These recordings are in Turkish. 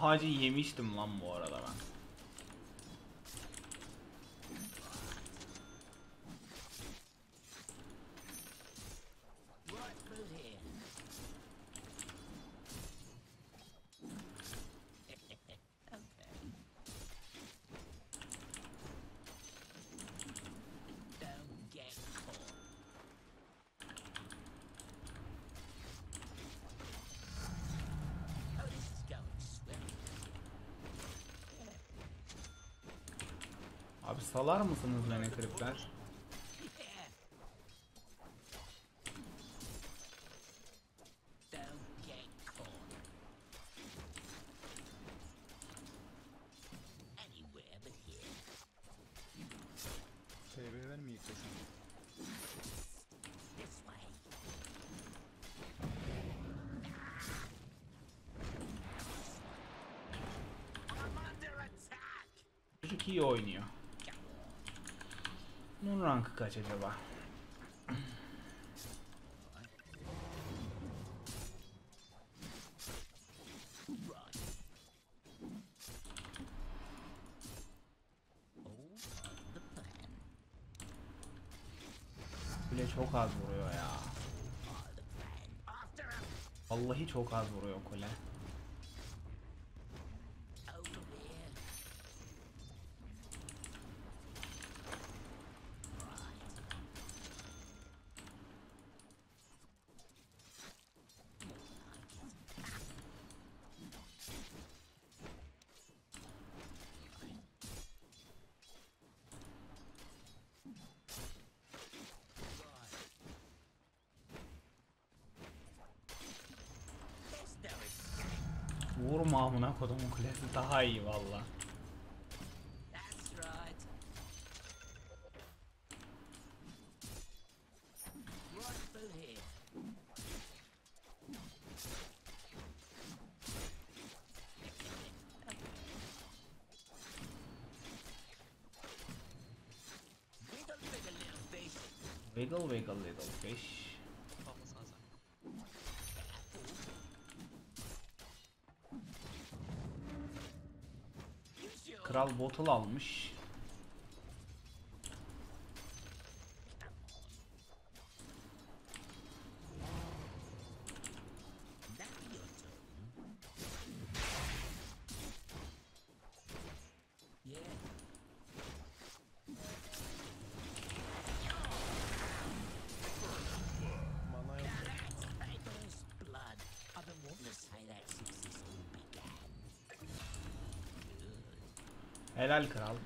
Hacı yemiştim lan bu arada ben. Mi yıkasın? This way. I'm under attack. Çocuk iyi oynuyor. Bunun rankı kaç acaba? Bile çok az vuruyor ya. Vallahi çok az vuruyor kule. Over here. There's no escape. Vurma amına kodumun kulesi daha iyi valla. Bottle almış. Helal kral.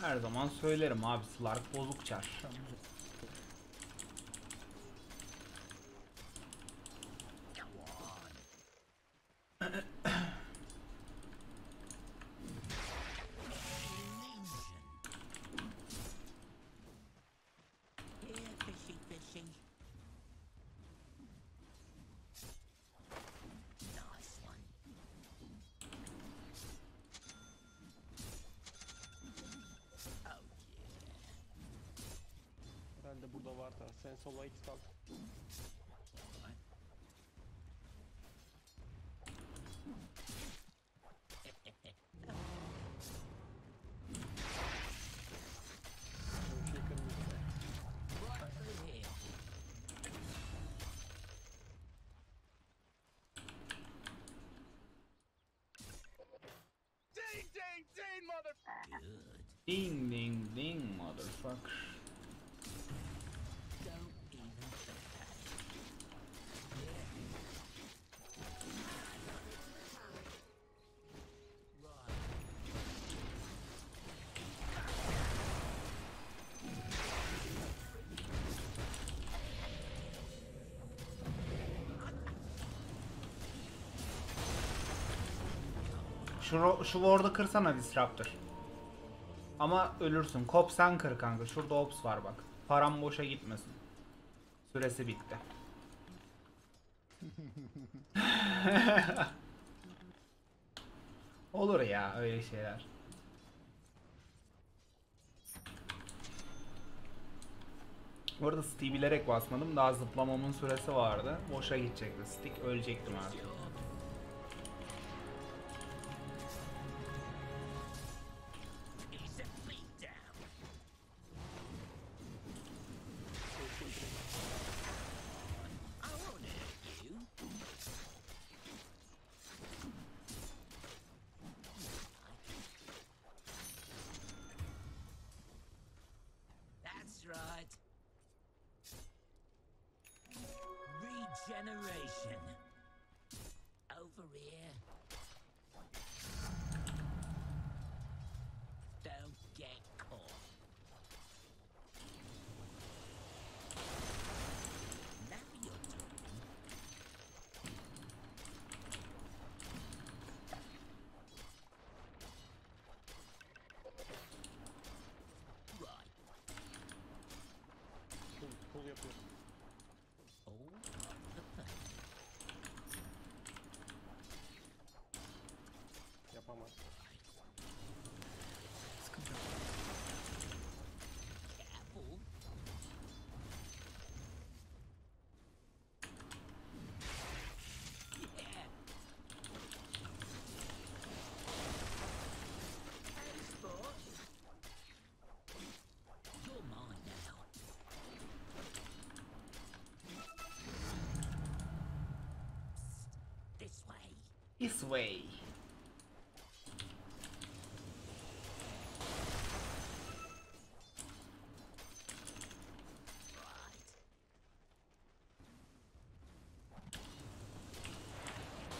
Her zaman söylerim abi Slark bozuk çar. Herhalde burada var da. Sen sola X kal. Alright. Şu şey kırmızı. Right through here. Good. Ding ding ding motherfucker. Şu, şu ward'u kırsana Disruptor. Ama ölürsün. Kop sen kır kanka. Şurada ops var bak. Param boşa gitmesin. Süresi bitti. Olur ya öyle şeyler. Bu arada stick'i bilerek basmadım. Daha zıplamamın süresi vardı. Boşa gidecekti stick. Ölecektim artık. This way.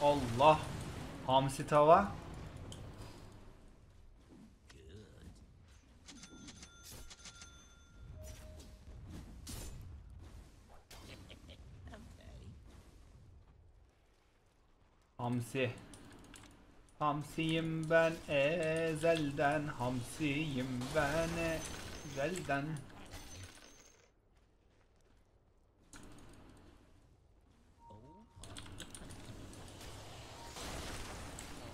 Allah. Hamsi tava. Hamsi. Hamsiyim ben ezelden. Hamsiyim ben ezelden.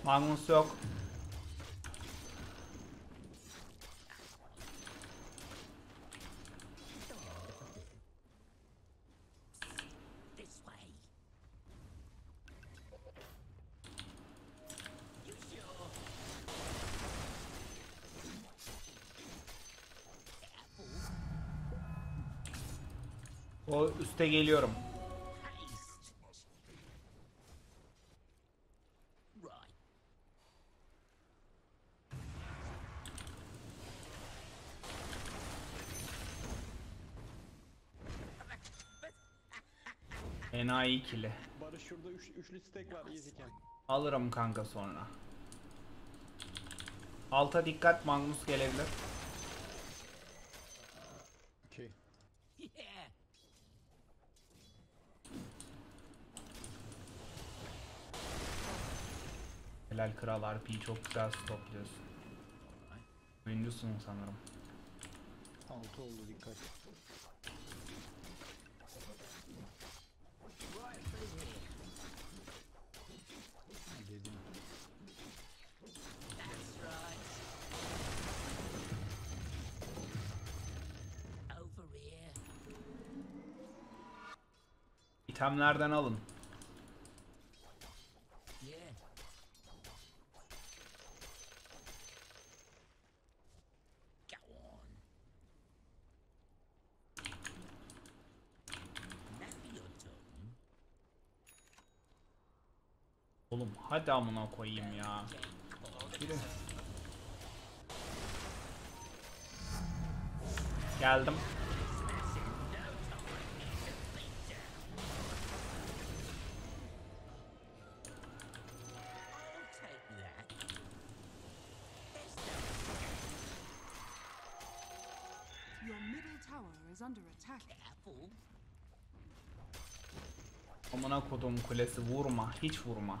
Magnus yok. Üste geliyorum. Enayi ikili. Barış şurada üç, üçlü stack var easyken. Alırım kanka sonra. Alta dikkat Magnus gelebilir. Helal kral RP'yi çok güzel stopluyorsun. Oyuncusun sanırım. 6 oldu dikkat. Dedim. İtemlerden alın. Hadi amına koyayım ya. Geldim. Amına kodum kulesi vurma. Hiç vurma.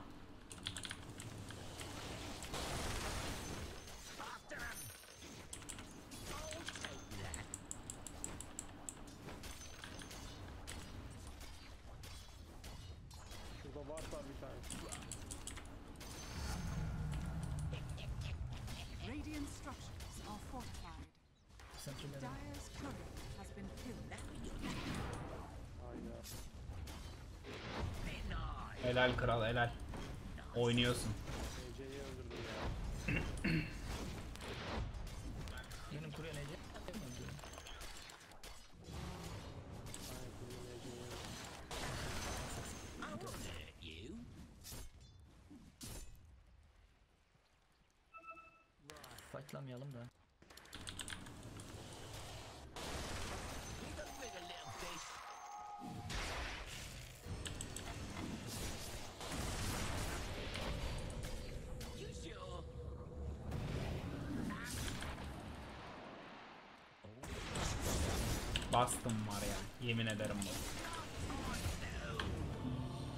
Bastım var ya. Yemin ederim bastım.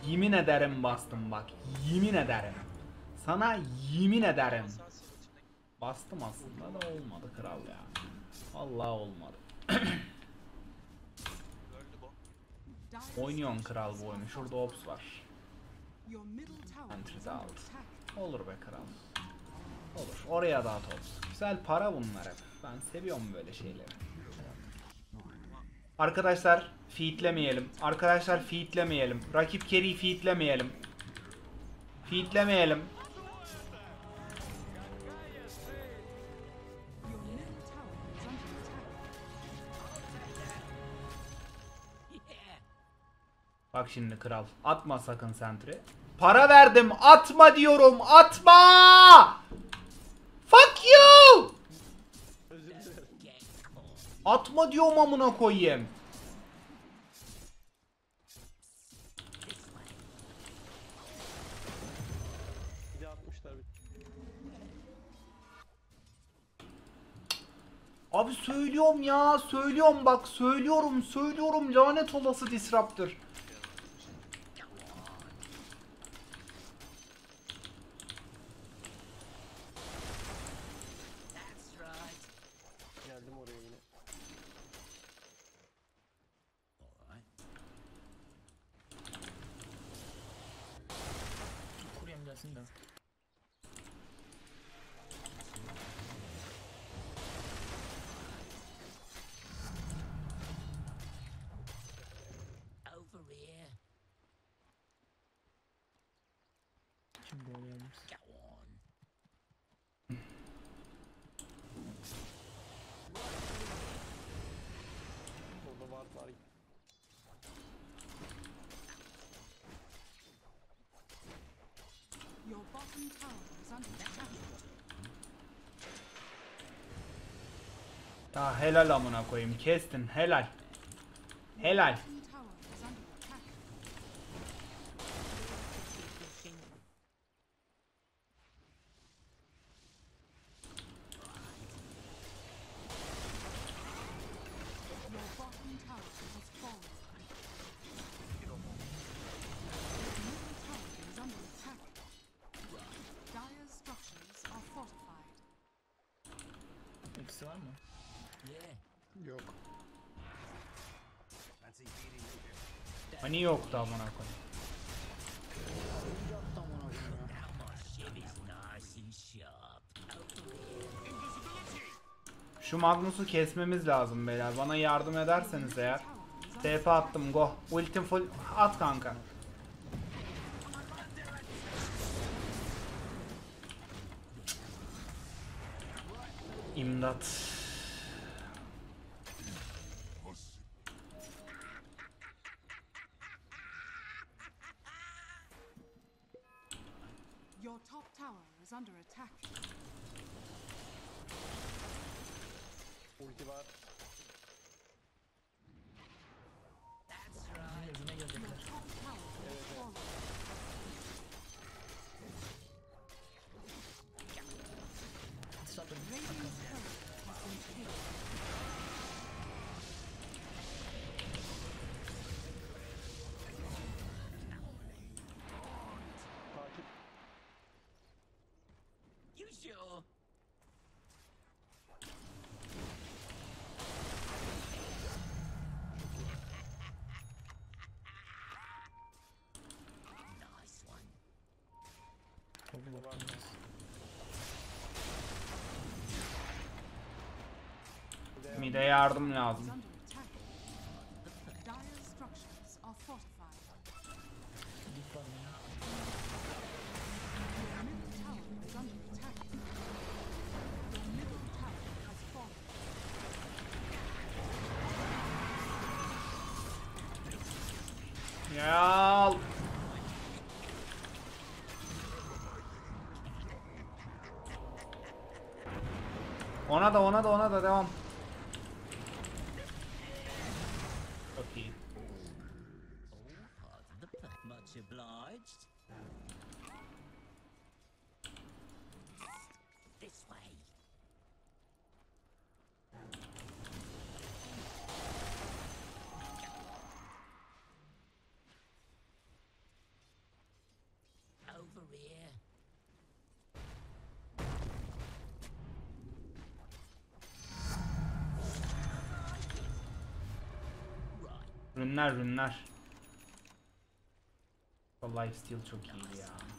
Yemin ederim bastım bak. Yemin ederim. Sana yemin ederim. Bastım aslında da olmadı kral ya. Vallahi olmadı. Oynuyorsun kral bu oyunu. Şurada ops var. Your middle tower Entry is under out. attack. Olur be kral. Olur. Oraya da at ops. Güzel para bunlar hep. Ben seviyorum böyle şeyleri. Arkadaşlar feedlemeyelim. Arkadaşlar feedlemeyelim. Rakip carry feedlemeyelim. Feedlemeyelim. Bak şimdi kral. Atma sakın sentry. Para verdim. Atma diyorum. Atma! Atma diyorum amına koyayım. Abi söylüyorum ya. Söylüyorum bak. Söylüyorum. Söylüyorum. Lanet olası disruptor. Passing down. Ya helal amına koyayım. Kestin. Helal. Helal. İkisi var mı? Yok. Hani yoktu amına. Şu Magnus'u kesmemiz lazım beyler. Bana yardım ederseniz eğer. TP attım go. Ultim full at kanka. İmdat. Mide yardım lazım. Over here. Rünler rünler. O lifesteal çok iyiydi ya.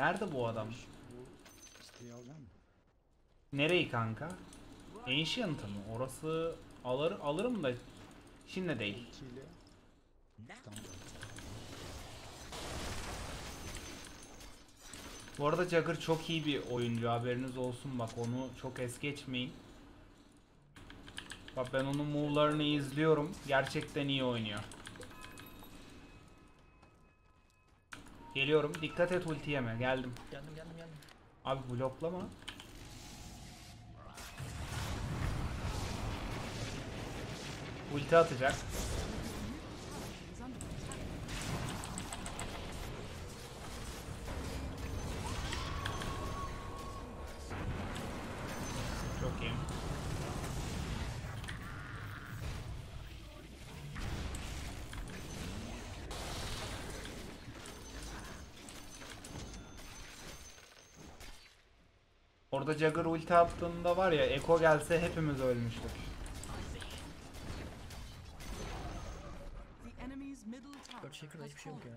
Nerede bu adam? Nereyi kanka? Ancient'ı mı? Orası alır alırım da şimdi değil. Bu arada Jagger çok iyi bir oyuncu haberiniz olsun bak onu çok es geçmeyin. Bak ben onun move'larını izliyorum. Gerçekten iyi oynuyor. Geliyorum. Dikkat et ulti yeme. Geldim. Geldim geldim geldim. Abi bloklama. Ulti atacak. Is under attack. Çok iyi. Orada Jagger ulti attığında var ya Eko gelse hepimiz ölmüştük. Hiçbir şey yok ya.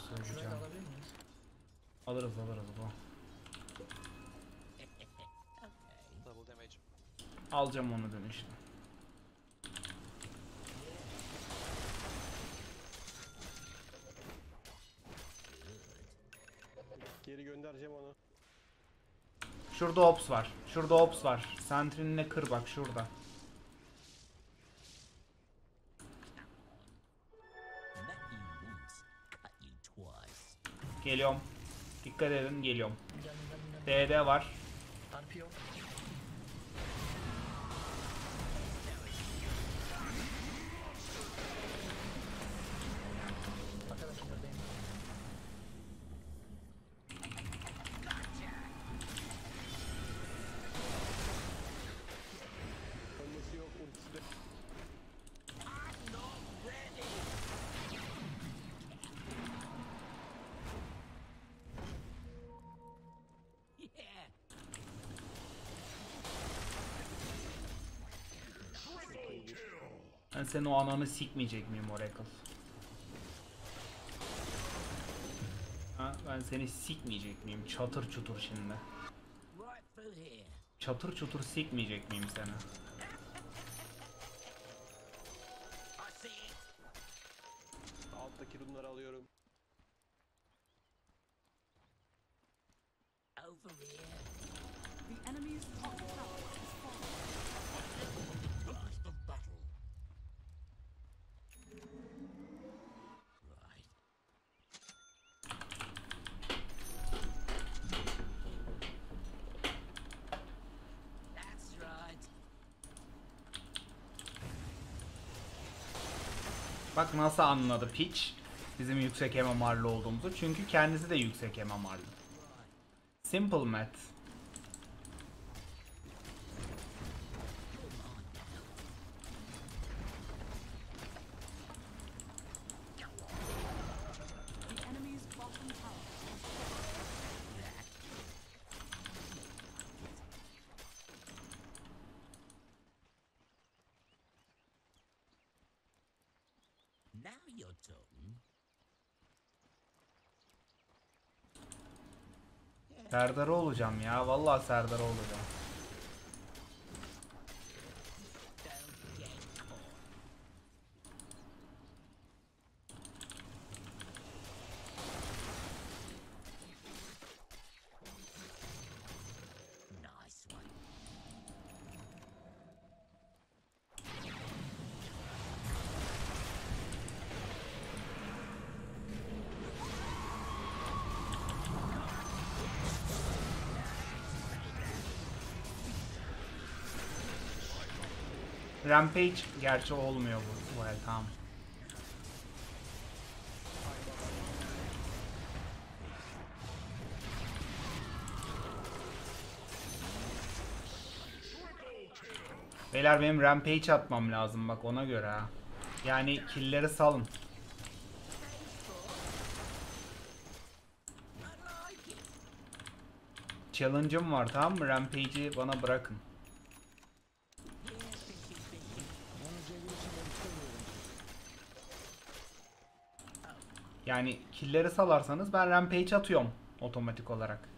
söyleyeceğim? Alırız alırız bu. Alacağım onu dönüşte. Geri göndereceğim onu. Şurada ops var. Şurada ops var. Sentrin'le kır bak şurada. Geliyorum. Dikkat edin geliyorum. DD var. Senin o ananı sikmeyecek miyim Oracle? Ha, ben seni sikmeyecek miyim? Çatır çutur şimdi. Çatır çutur sikmeyecek miyim seni? Bak nasıl anladı piç bizim yüksek MMR'lı olduğumuzu. Çünkü kendisi de yüksek MMR'lı. Simple math. Serdar olacağım ya. Vallahi Serdar olacağım. Rampage gerçi olmuyor bu, bu el tamam. Beyler benim rampage atmam lazım bak ona göre ha. Yani killleri salın. Challenge'ım var tamam mı? Rampage'i bana bırakın. Onu çevirişini ben istemiyorum. Yani killleri salarsanız ben rampage atıyorum otomatik olarak.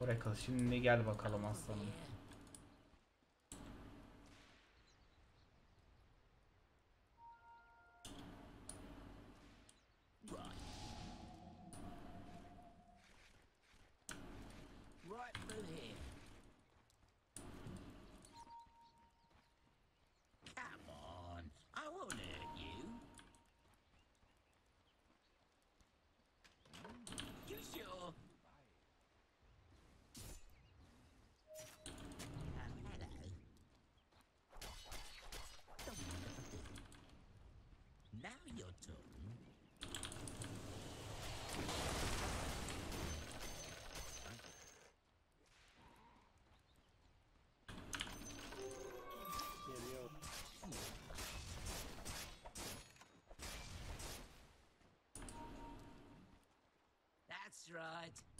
Oracle şimdi gel bakalım aslanım. Right.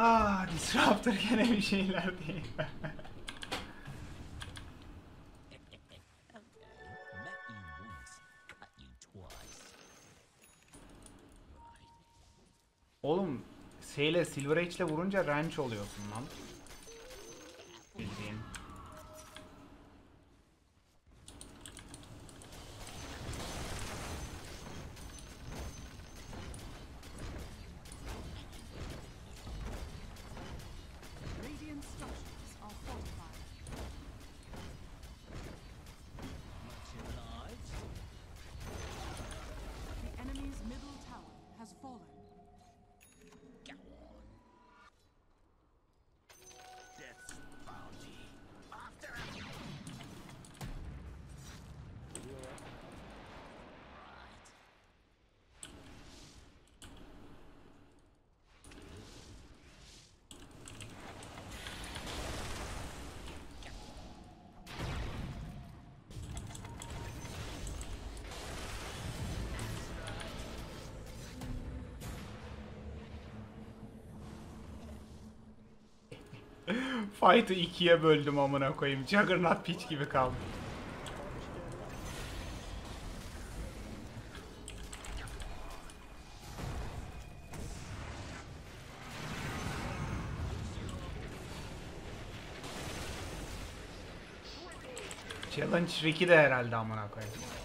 Ah, Disruptor gene bir şeyler değil. Oğlum şeyle Silver Edge'le vurunca range oluyorsun lan. Fight'ı ikiye böldüm amına koyayım. Juggernaut piç gibi kaldı. Challenge Ricky de herhalde amına koyayım.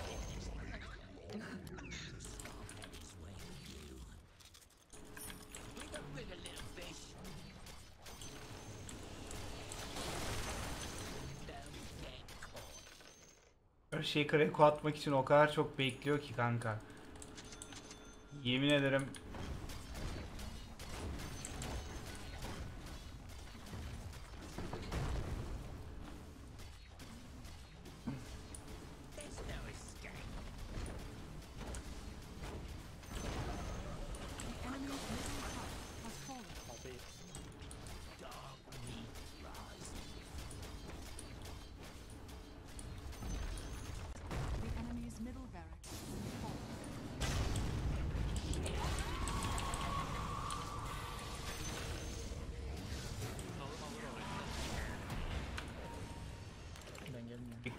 Şeyi kreko atmak için o kadar çok bekliyor ki kanka. Yemin ederim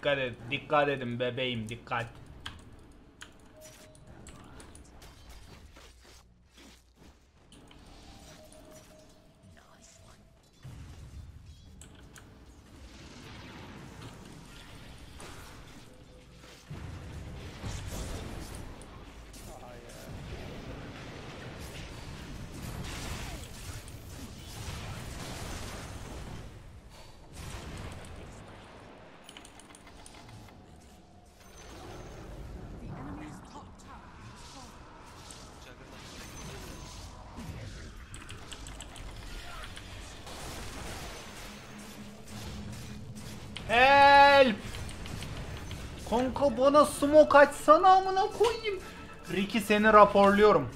dikkat et, dikkat edin bebeğim dikkat. Kanka bana smoke açsana amına koyayım. Ricky seni raporluyorum.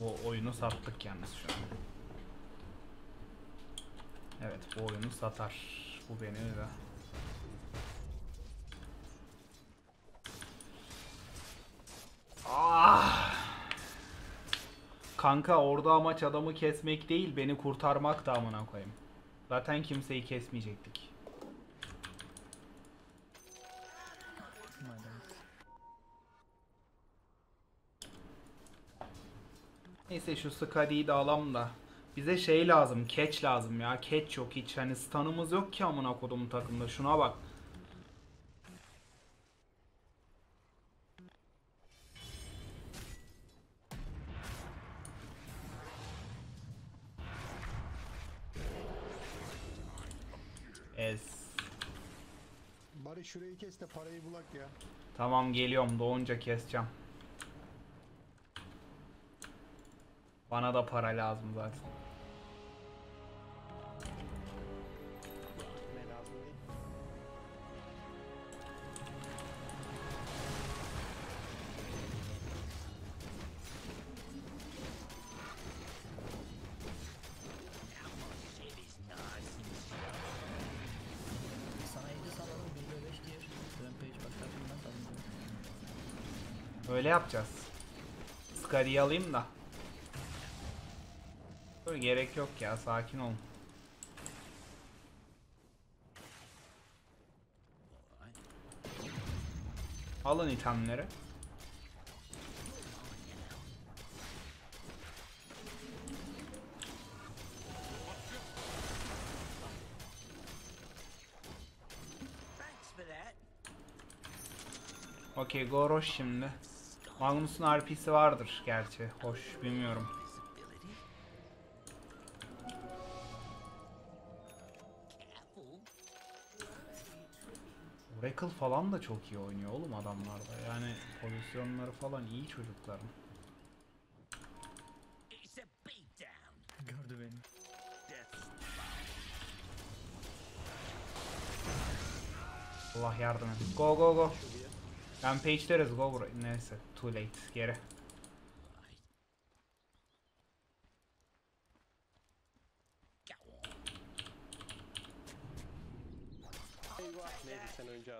Bu oyunu sattık yalnız şu an. Evet bu oyunu satar. Bu beni de. Ah! Kanka orada amaç adamı kesmek değil beni kurtarmak da amına koyayım. Zaten kimseyi kesmeyecektik. Neyse şu Skadi'yi de alalım da. Bize şey lazım, catch lazım ya. Catch yok hiç. Hani stun'ımız yok ki amına kodumun takımda. Şuna bak. Şurayı kes de parayı bulak ya. Tamam geliyorum. Doğunca keseceğim. Bana da para lazım zaten. Öyle yapacağız. Skadi'yi alayım da. Böyle gerek yok ya sakin olun. Alın itemleri. Okey Goroş şimdi. Magnus'un RP'si vardır gerçi. Hoş bilmiyorum. Oracle falan da çok iyi oynuyor oğlum adamlarda. Yani pozisyonları falan iyi çocukların. Gördü beni. Allah yardım et. Go go go. Rampage deriz go buraya. Neyse too late. Geri. Eyvah neyse sen önce?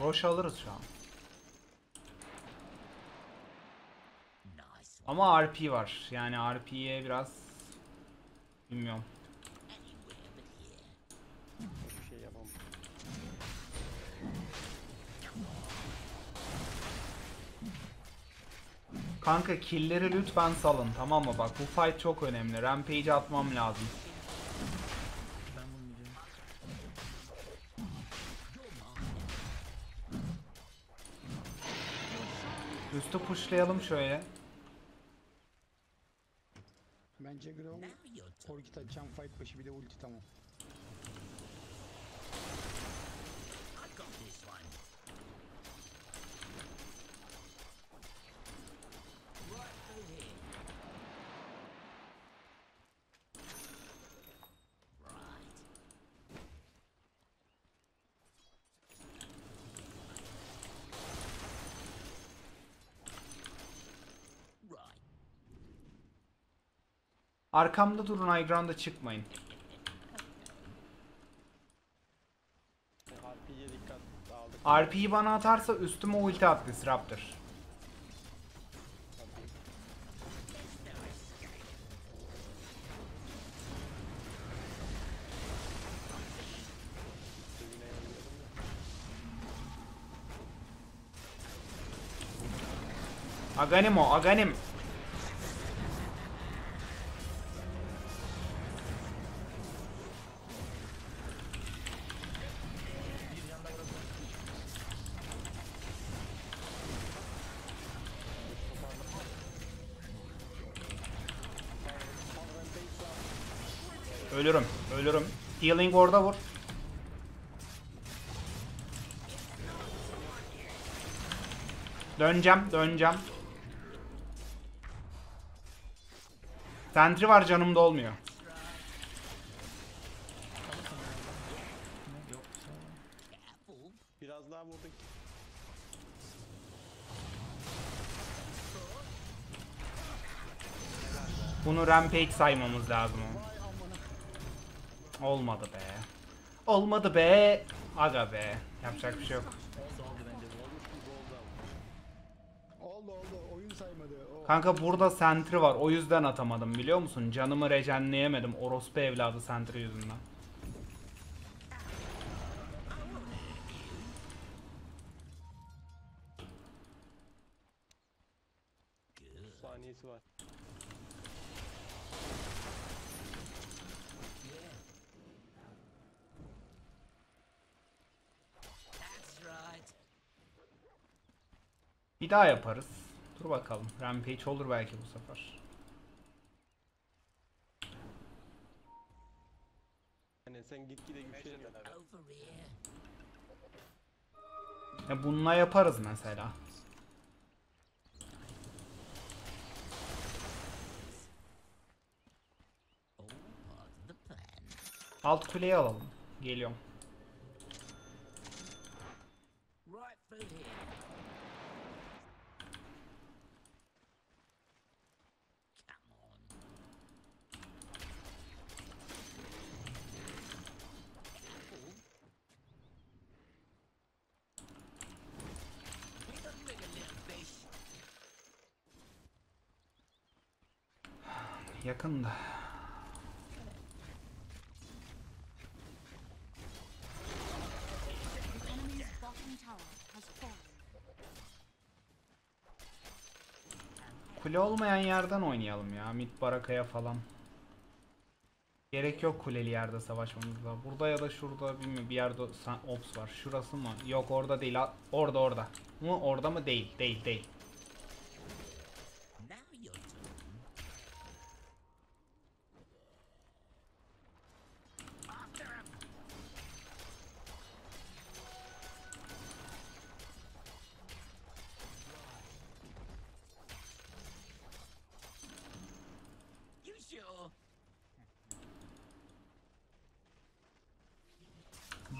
Roş alırız şu an. Ama RP var. Yani RP'ye biraz Bilmiyorum. Bir şey yapamam. Kanka killleri lütfen salın tamam mı? Bak bu fight çok önemli. Rampage atmam lazım. Üstü pushlayalım şöyle. Bence Grow Korkit atacağım fight başı bir de ulti tamam. Arkamda durun high ground'a çıkmayın. RP'yi bana atarsa üstüme ulti at Disruptor. Aganim o, Aganim. Healing orada vur. Döneceğim, döneceğim. Sentry var canımda olmuyor. Biraz daha vurduk. Bunu rampage saymamız lazım. Olmadı be. Olmadı be. Aga be. Yapacak bir şey yok. Kanka burada sentry var. O yüzden atamadım biliyor musun? Canımı rejenleyemedim. Orospu evladı sentry yüzünden. Bir daha yaparız. Dur bakalım. Rampage olur belki bu sefer. Yani sen gitgide here. Ya bununla yaparız mesela. Alt kuleyi alalım. Geliyorum. Has fallen. Kule olmayan yerden oynayalım ya. Mid barakaya falan. Gerek yok kuleli yerde savaşmamızda. Burada ya da şurada bilmiyorum bir yerde ops var. Şurası mı? Yok orada değil. Orada orada. Mı orada mı? Değil. Değil değil.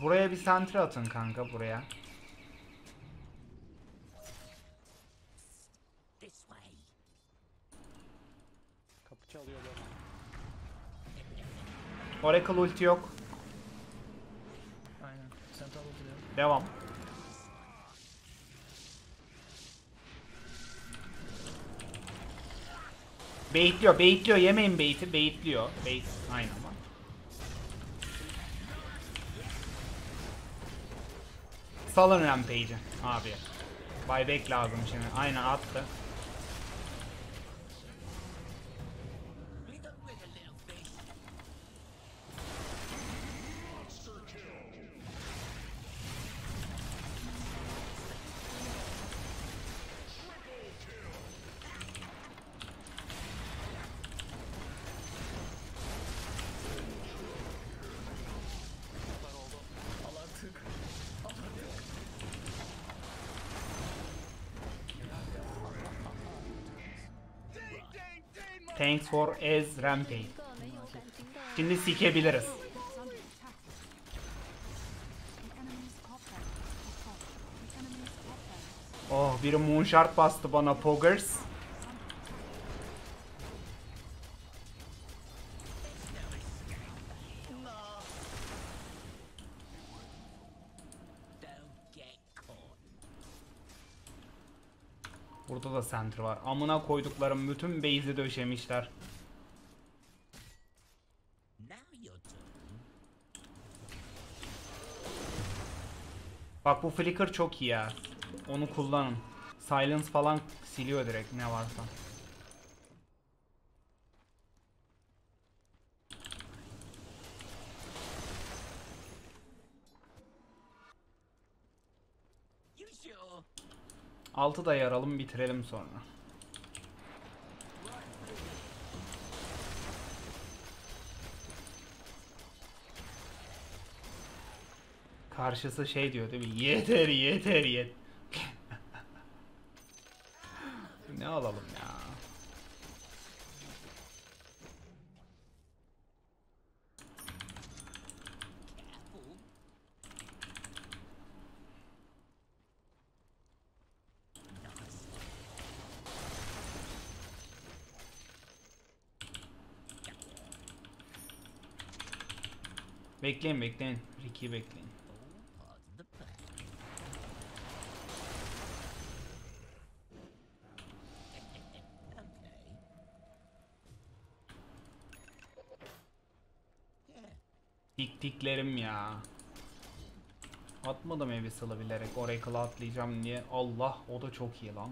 Buraya bir sentry atın kanka buraya. Kapı çalıyorlar. Oracle ulti yok. Aynen. Central oturuyor. Devam. Baitliyor, baitliyor. Yemeyin bait'i. Baitliyor. Bait. Aynen Salın rampage'i abi. Buyback lazım şimdi. Aynen attı. Has fallen. The enemy's top barracks Oh biri moonshard bastı bana poggers. Da center var. Amına koyduklarım bütün base'i döşemişler. Bak bu flicker çok iyi ya. Onu kullanın. Silence falan siliyor direkt ne varsa. Altı da yaralım bitirelim sonra. Karşısı şey diyor değil mi? Yeter yeter yeter. ne alalım ya? Bekleyin bekleyin. Ricky'yi bekleyin. All part of the plan. okay. Yeah. Tik tiklerim ya. Atmadım Abyssal'ı bilerek Oracle'a atlayacağım diye. Allah o da çok iyi lan.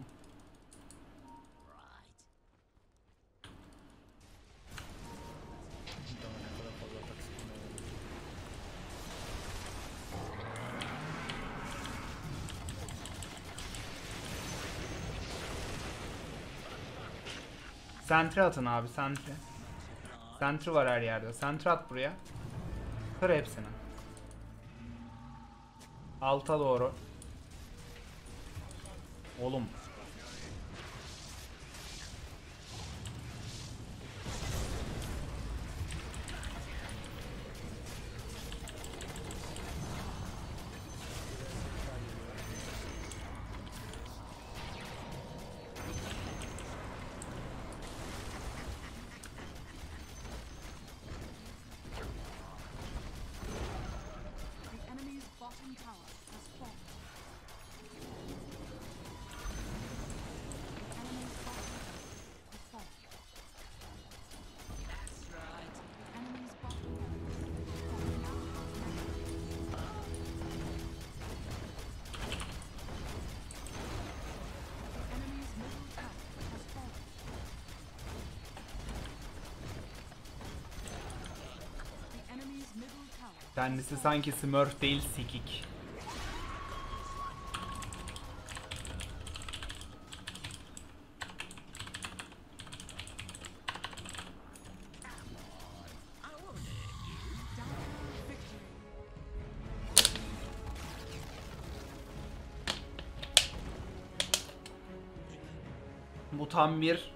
Sentry atın abi sentry. Sentry var her yerde. Sentry at buraya. Kır hepsini. Alta doğru. Oğlum. Kendisi sanki Smurf değil sikik. Bu tam bir